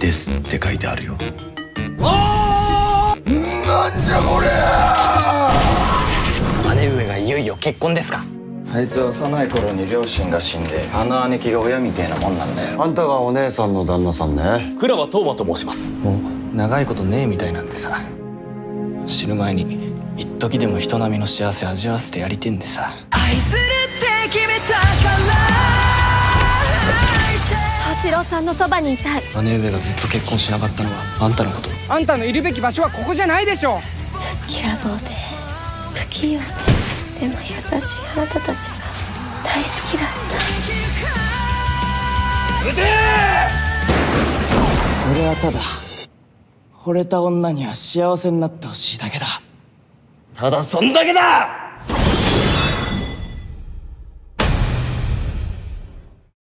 ですって書いてあるよ。なんじゃこりゃ姉上がいよいよ結婚ですか。あいつは幼い頃に両親が死んであの姉貴が親みたいなもんなんだよ。あんたがお姉さんの旦那さんね。倉は東馬と申します。もう長いことねえみたいなんでさ。死ぬ前に一時でも人並みの幸せ味わわせてやりてんでさ。愛するって決めた郎さんのそばにいたい。姉上がずっと結婚しなかったのはあんたのこと。あんたのいるべき場所はここじゃないでしょ。きらぼうで不器用ででも優しいあなたたちが大好きだった。俺はただ惚れた女には幸せになってほしいだけだ。ただそんだけだ